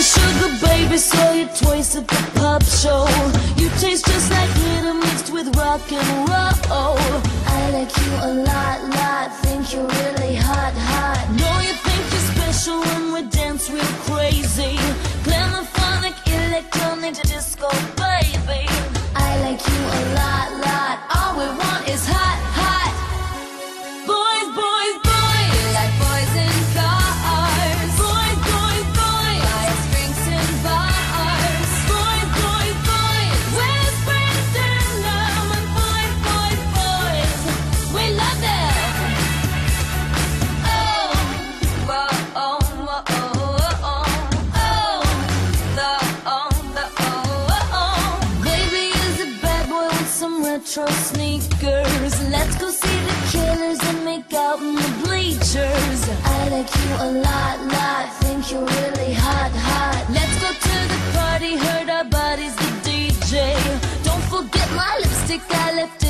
a sugar baby, saw you twice at the pop show. You taste just like glitter mixed with rock and roll. I like you a lot, retro sneakers. Let's go see the killers and make out in the bleachers. I like you a lot, lot. Think you're really hot, hot. Let's go to the party, hurt our bodies, the DJ. Don't forget my lipstick, I left